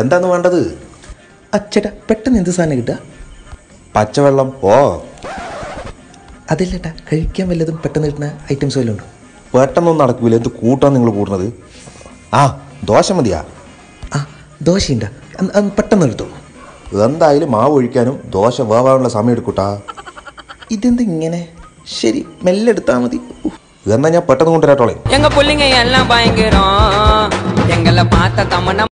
എന്താന്ന് വേണ്ടത്? അച്ചേട്ടാ പെട്ടെന്ന് എന്ത് സാധനം കിട്ടുക? പച്ചവെള്ളം ഓ അതില്ലേട്ടാ കഴിക്കാൻ വല്ലതും പെട്ടെന്ന് കിട്ടുന്ന ഐറ്റംസ് വല്ലതും ഉണ്ടോ? പെട്ടെന്നൊന്നും നടക്കൂല. എന്ത് കൂട്ടാൻ നിങ്ങൾ കൂടുന്നത് ആ ദോശ മതിയാ. ആ ദോശയുണ്ടാ. അന്ന് പെട്ടെന്ന് എടുത്തോ. എന്തായാലും മാവ് ഒഴിക്കാനും ദോശ വേവാനുള്ള സമയം എടുക്കൂട്ടാ. ഇതെന്ത് ഇങ്ങനെ? ശരി മെല്ലെ എടുത്താൽ മതി. എന്നാ ഞാൻ പെട്ടെന്ന് കൊണ്ടുവരാട്ടോളെ. எங்க புள்ளைங்க எல்லாம் பயங்கரம் எங்களை பார்த்த